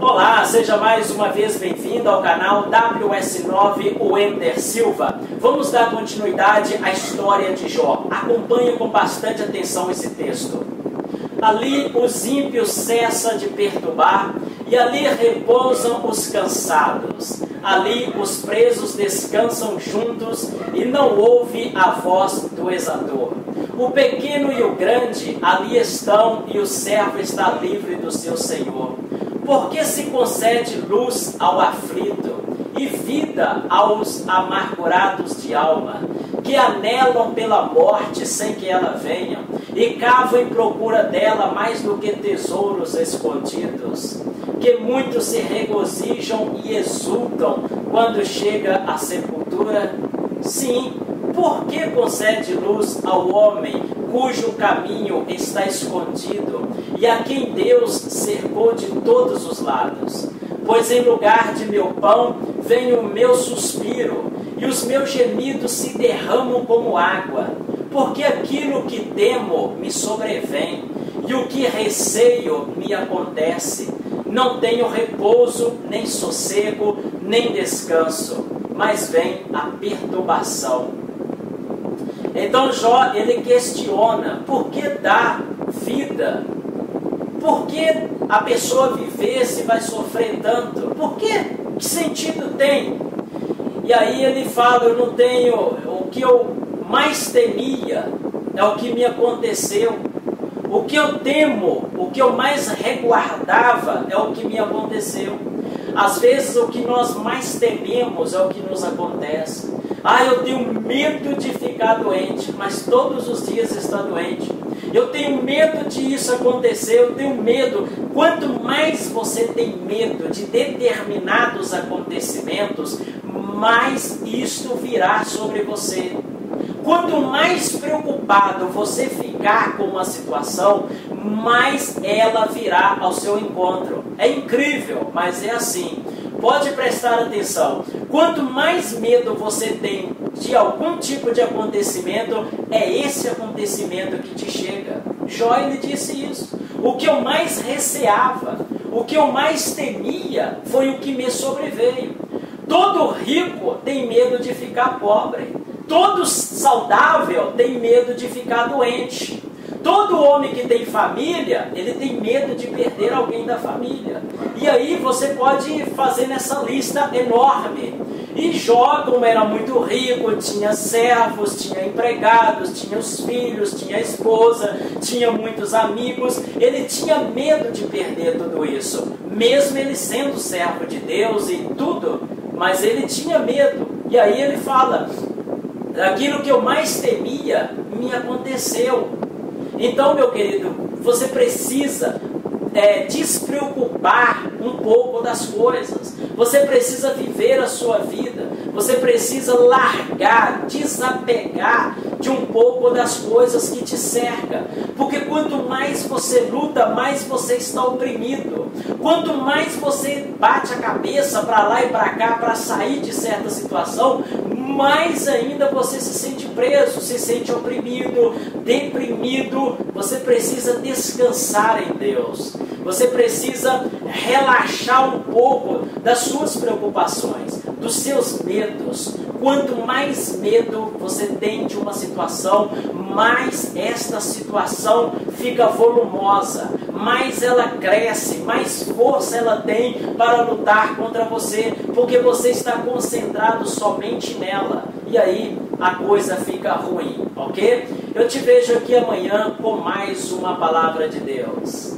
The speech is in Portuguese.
Olá, seja mais uma vez bem-vindo ao canal WS9 Wender Silva. Vamos dar continuidade à história de Jó. Acompanhe com bastante atenção esse texto. Ali os ímpios cessam de perturbar e ali repousam os cansados. Ali os presos descansam juntos e não ouve a voz do exador. O pequeno e o grande ali estão e o servo está livre do seu senhor. Porque se concede luz ao aflito e vida aos amargurados de alma, que anelam pela morte sem que ela venha, e cavam em procura dela mais do que tesouros escondidos, que muitos se regozijam e exultam quando chega a sepultura? Sim, por que concede luz ao homem cujo caminho está escondido e a quem Deus cercou de todos os lados? Pois em lugar de meu pão vem o meu suspiro, e os meus gemidos se derramam como água, porque aquilo que temo me sobrevém, e o que receio me acontece. Não tenho repouso, nem sossego, nem descanso, mas vem a perturbação. Então Jó, ele questiona, por que dar vida? Por que a pessoa viver se vai sofrer tanto? Por que? Que sentido tem? E aí ele fala, eu não tenho, o que eu mais temia é o que me aconteceu. O que eu temo, o que eu mais reguardava é o que me aconteceu. Às vezes o que nós mais tememos é o que nos acontece. Ah, eu tenho medo de ficar doente, mas todos os dias está doente. Eu tenho medo de isso acontecer, eu tenho medo. Quanto mais você tem medo de determinados acontecimentos, mais isto virá sobre você. Quanto mais preocupado você ficar com uma situação, mais ela virá ao seu encontro. É incrível, mas é assim. Pode prestar atenção. Quanto mais medo você tem de algum tipo de acontecimento, é esse acontecimento que te chega. Jó ele disse isso. O que eu mais receava, o que eu mais temia, foi o que me sobreveio. Todo rico tem medo de ficar pobre. Todo saudável tem medo de ficar doente. Todo homem que tem família, ele tem medo de perder alguém da família. E aí você pode fazer nessa lista enorme. E Jó, como era muito rico, tinha servos, tinha empregados, tinha os filhos, tinha esposa, tinha muitos amigos, ele tinha medo de perder tudo isso, mesmo ele sendo servo de Deus e tudo, mas ele tinha medo. E aí ele fala: aquilo que eu mais temia me aconteceu. Então, meu querido, você precisa é, despreocupar um pouco das coisas. Você precisa viver a sua vida. Você precisa largar, desapegar de um pouco das coisas que te cercam. Porque quanto mais você luta, mais você está oprimido. Quanto mais você bate a cabeça para lá e para cá para sair de certa situação, mais ainda você se sente preso, se sente oprimido, deprimido. Você precisa descansar em Deus. Você precisa relaxar um pouco das suas preocupações, dos seus medos. Quanto mais medo você tem de uma situação, mais esta situação fica volumosa, mais ela cresce, mais força ela tem para lutar contra você, porque você está concentrado somente nela. E aí a coisa fica ruim, ok? Eu te vejo aqui amanhã com mais uma palavra de Deus.